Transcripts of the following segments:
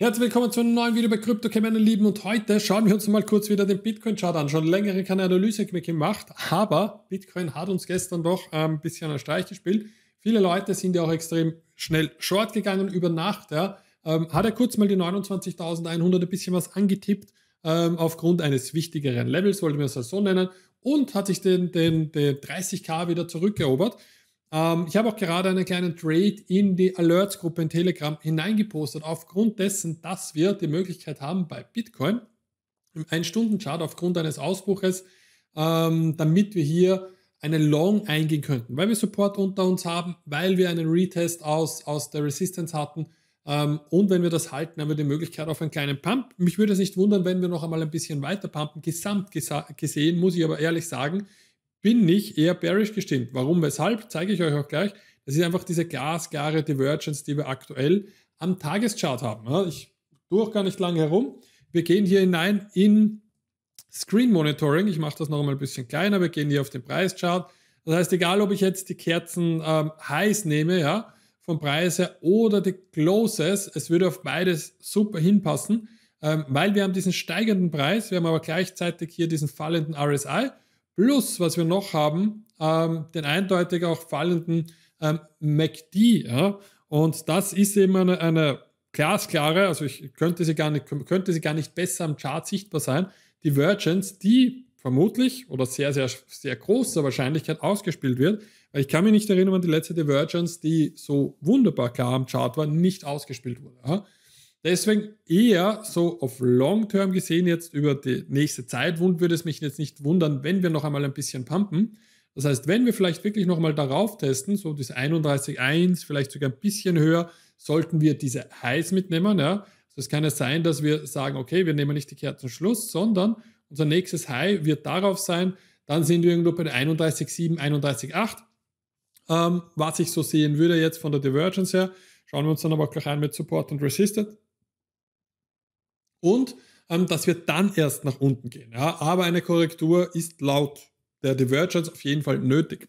Herzlich willkommen zu einem neuen Video bei CryptoCam, meine Lieben. Und heute schauen wir uns mal kurz wieder den Bitcoin-Chart an. Schon längere keine Analyse gemacht, aber Bitcoin hat uns gestern doch ein bisschen einen Streich gespielt. Viele Leute sind ja auch extrem schnell short gegangen über Nacht. Ja. Ähm, hat er kurz mal die 29.100 ein bisschen was angetippt ähm, aufgrund eines wichtigeren Levels, wollte wir es so nennen, und hat sich den, den, den 30k wieder zurückerobert. Ähm, ich habe auch gerade einen kleinen Trade in die Alerts-Gruppe in Telegram hineingepostet, aufgrund dessen, dass wir die Möglichkeit haben, bei Bitcoin im 1-Stunden-Chart aufgrund eines Ausbruches, ähm, damit wir hier eine Long eingehen könnten, weil wir Support unter uns haben, weil wir einen Retest aus, aus der Resistance hatten. Ähm, und wenn wir das halten, haben wir die Möglichkeit auf einen kleinen Pump. Mich würde es nicht wundern, wenn wir noch einmal ein bisschen weiter pumpen. Gesamt gesehen muss ich aber ehrlich sagen, bin ich eher bearish gestimmt. Warum, weshalb, zeige ich euch auch gleich. Das ist einfach diese glasklare Divergence, die wir aktuell am Tageschart haben. Ich auch gar nicht lange herum. Wir gehen hier hinein in Screen Monitoring. Ich mache das noch einmal ein bisschen kleiner. Wir gehen hier auf den Preischart. Das heißt, egal ob ich jetzt die Kerzen ähm, heiß nehme, ja, vom Preise oder die Closes, es würde auf beides super hinpassen, ähm, weil wir haben diesen steigenden Preis, wir haben aber gleichzeitig hier diesen fallenden RSI Plus, was wir noch haben, ähm, den eindeutig auch fallenden ähm, MACD. Ja? Und das ist eben eine, eine glasklare, also ich könnte sie, gar nicht, könnte sie gar nicht besser am Chart sichtbar sein, Divergence, die vermutlich oder sehr, sehr, sehr großer Wahrscheinlichkeit ausgespielt wird. Weil ich kann mich nicht erinnern an die letzte Divergence, die so wunderbar klar am Chart war, nicht ausgespielt wurde. Ja? Deswegen eher so auf Long Term gesehen jetzt über die nächste Zeit würde es mich jetzt nicht wundern, wenn wir noch einmal ein bisschen pumpen. Das heißt, wenn wir vielleicht wirklich noch mal darauf testen, so diese 31,1, vielleicht sogar ein bisschen höher, sollten wir diese Highs mitnehmen. Ja? Also es kann ja sein, dass wir sagen, okay, wir nehmen nicht die Kerzen Schluss, sondern unser nächstes High wird darauf sein, dann sind wir irgendwo bei der 31,7, 31,8. Ähm, was ich so sehen würde jetzt von der Divergence her, schauen wir uns dann aber auch gleich ein mit Support und Resisted und ähm, dass wir dann erst nach unten gehen. Ja? Aber eine Korrektur ist laut der Divergence auf jeden Fall nötig.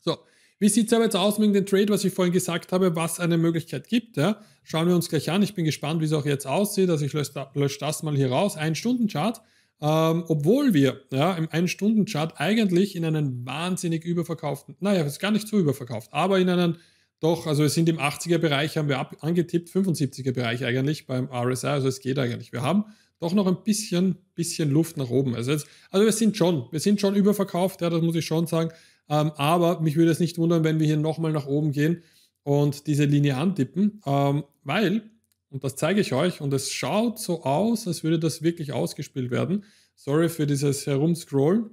So, wie sieht es aber jetzt aus mit dem Trade, was ich vorhin gesagt habe, was eine Möglichkeit gibt? Ja? Schauen wir uns gleich an. Ich bin gespannt, wie es auch jetzt aussieht. Also ich lösche, lösche das mal hier raus. Ein Stunden-Chart. Ähm, obwohl wir ja, im Ein-Stunden-Chart eigentlich in einen wahnsinnig überverkauften, naja, ist gar nicht so überverkauft, aber in einen doch, also wir sind im 80er-Bereich, haben wir ab, angetippt, 75er-Bereich eigentlich beim RSI, also es geht eigentlich. Wir haben doch noch ein bisschen, bisschen Luft nach oben. Also, jetzt, also wir sind schon, wir sind schon überverkauft, ja, das muss ich schon sagen. Ähm, aber mich würde es nicht wundern, wenn wir hier nochmal nach oben gehen und diese Linie antippen, ähm, weil, und das zeige ich euch, und es schaut so aus, als würde das wirklich ausgespielt werden. Sorry für dieses Herumscrollen.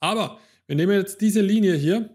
Aber wir nehmen jetzt diese Linie hier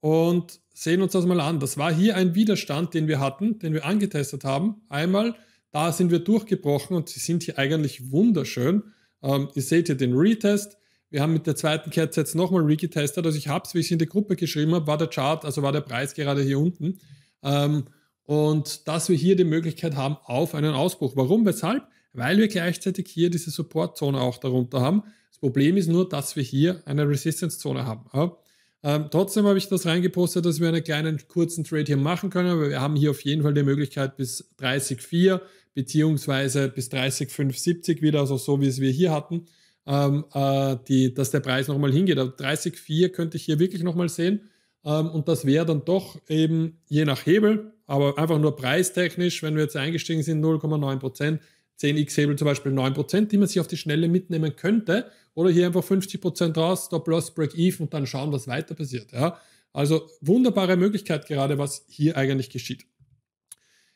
und sehen uns das mal an. Das war hier ein Widerstand, den wir hatten, den wir angetestet haben. Einmal, da sind wir durchgebrochen und sie sind hier eigentlich wunderschön. Ähm, ihr seht hier den Retest. Wir haben mit der zweiten Kerze jetzt nochmal regetestet. Also ich habe es, wie ich es in die Gruppe geschrieben habe, war der Chart, also war der Preis gerade hier unten. Ähm, und dass wir hier die Möglichkeit haben auf einen Ausbruch. Warum? Weshalb? Weil wir gleichzeitig hier diese Supportzone auch darunter haben. Das Problem ist nur, dass wir hier eine Resistance-Zone haben. Ja? Ähm, trotzdem habe ich das reingepostet, dass wir einen kleinen kurzen Trade hier machen können, aber wir haben hier auf jeden Fall die Möglichkeit bis 30,4 beziehungsweise bis 30,570 wieder, also so wie es wir hier hatten, ähm, äh, die, dass der Preis nochmal hingeht. Aber 30,4 könnte ich hier wirklich nochmal sehen ähm, und das wäre dann doch eben je nach Hebel, aber einfach nur preistechnisch, wenn wir jetzt eingestiegen sind, 0,9 Prozent, 10x-Hebel zum Beispiel 9%, die man sich auf die Schnelle mitnehmen könnte. Oder hier einfach 50% raus, Stop-Loss, Break-Even und dann schauen, was weiter passiert. Ja? Also wunderbare Möglichkeit gerade, was hier eigentlich geschieht.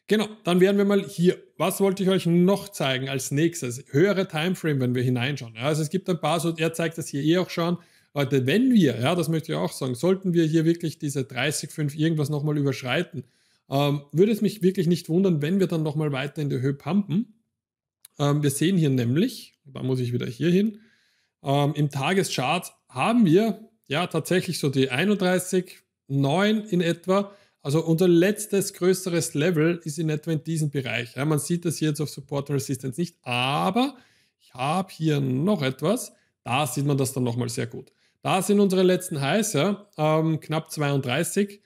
Genau, dann werden wir mal hier. Was wollte ich euch noch zeigen als nächstes? Höhere Timeframe, wenn wir hineinschauen. Ja, also es gibt ein paar, so er zeigt das hier eh auch schon. Leute, wenn wir, ja, das möchte ich auch sagen, sollten wir hier wirklich diese 30,5 irgendwas nochmal überschreiten, ähm, würde es mich wirklich nicht wundern, wenn wir dann nochmal weiter in die Höhe pumpen. Ähm, wir sehen hier nämlich, da muss ich wieder hier hin, ähm, im Tageschart haben wir ja tatsächlich so die 31,9 in etwa. Also unser letztes größeres Level ist in etwa in diesem Bereich. Ja, man sieht das hier jetzt auf Support Resistance nicht, aber ich habe hier noch etwas. Da sieht man das dann nochmal sehr gut. Da sind unsere letzten Highs, ja, ähm, knapp 32.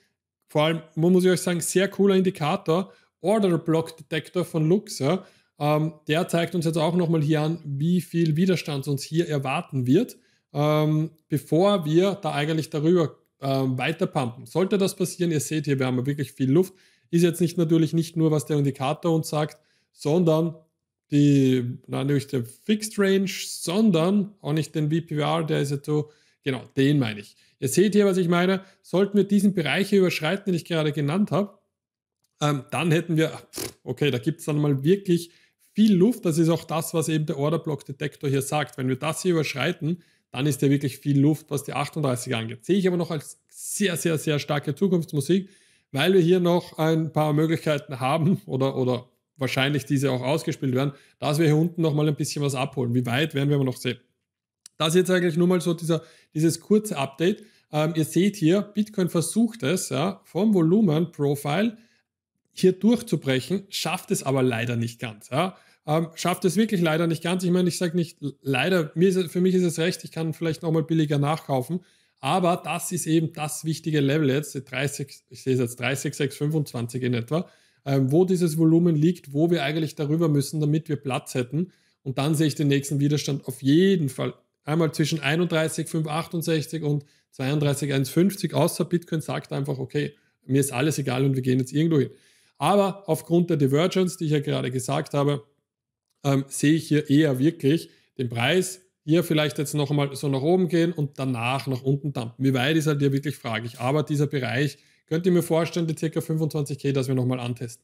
Vor allem, muss ich euch sagen, sehr cooler Indikator, Order Block Detector von Lux, ja, ähm, der zeigt uns jetzt auch nochmal hier an, wie viel Widerstand uns hier erwarten wird, ähm, bevor wir da eigentlich darüber ähm, weiter pumpen. Sollte das passieren, ihr seht hier, wir haben wirklich viel Luft. Ist jetzt nicht natürlich nicht nur, was der Indikator uns sagt, sondern die, na, nicht der Fixed Range, sondern auch nicht den VPR, der ist jetzt so, genau, den meine ich. Ihr seht hier, was ich meine. Sollten wir diesen Bereich hier überschreiten, den ich gerade genannt habe, ähm, dann hätten wir, okay, da gibt es dann mal wirklich viel Luft. Das ist auch das, was eben der Order Block Detektor hier sagt. Wenn wir das hier überschreiten, dann ist ja wirklich viel Luft, was die 38 angeht. Sehe ich aber noch als sehr, sehr, sehr starke Zukunftsmusik, weil wir hier noch ein paar Möglichkeiten haben oder, oder wahrscheinlich diese auch ausgespielt werden, dass wir hier unten nochmal ein bisschen was abholen. Wie weit werden wir aber noch sehen. Das ist jetzt eigentlich nur mal so dieser, dieses kurze Update. Ähm, ihr seht hier, Bitcoin versucht es ja, vom Volumen-Profile hier durchzubrechen, schafft es aber leider nicht ganz. Ja. Ähm, schafft es wirklich leider nicht ganz. Ich meine, ich sage nicht leider, mir ist, für mich ist es recht, ich kann vielleicht nochmal billiger nachkaufen. Aber das ist eben das wichtige Level jetzt, 30, ich sehe es jetzt 30, 6, 25 in etwa, ähm, wo dieses Volumen liegt, wo wir eigentlich darüber müssen, damit wir Platz hätten. Und dann sehe ich den nächsten Widerstand auf jeden Fall einmal zwischen 31,568 und 32,150, außer Bitcoin sagt einfach, okay, mir ist alles egal und wir gehen jetzt irgendwo hin. Aber aufgrund der Divergence, die ich ja gerade gesagt habe, ähm, sehe ich hier eher wirklich den Preis hier vielleicht jetzt noch einmal so nach oben gehen und danach nach unten dumpen. Wie weit ist halt hier wirklich fraglich. Aber dieser Bereich, könnt ihr mir vorstellen, die ca. 25k, dass wir nochmal antesten.